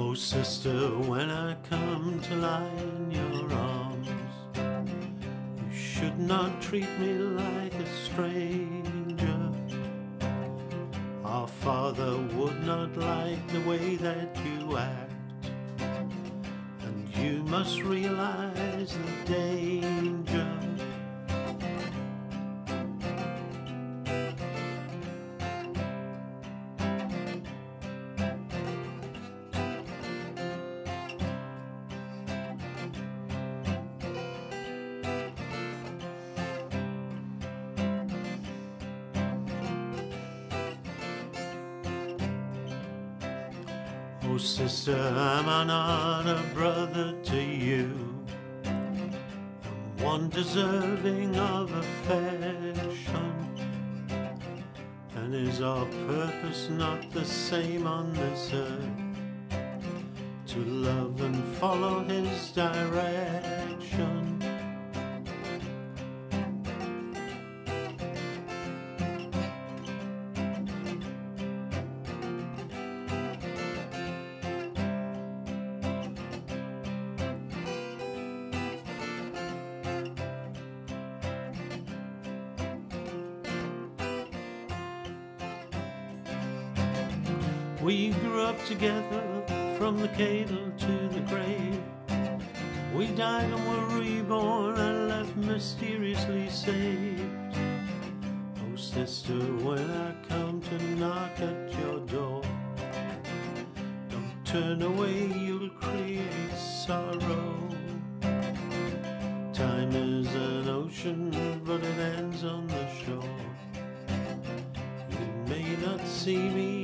Oh, sister, when I come to lie in your arms, you should not treat me like a stranger. Our Father would not like the way that you act, and you must realize the danger. Oh, sister, am I not a brother to you? One deserving of affection. And is our purpose not the same on this earth? To love and follow his direction. We grew up together from the cradle to the grave. We died and were reborn and left mysteriously saved. Oh, sister, when I come to knock at your door, don't turn away, you'll create sorrow. Time is an ocean, but it ends on the shore. You may not see me.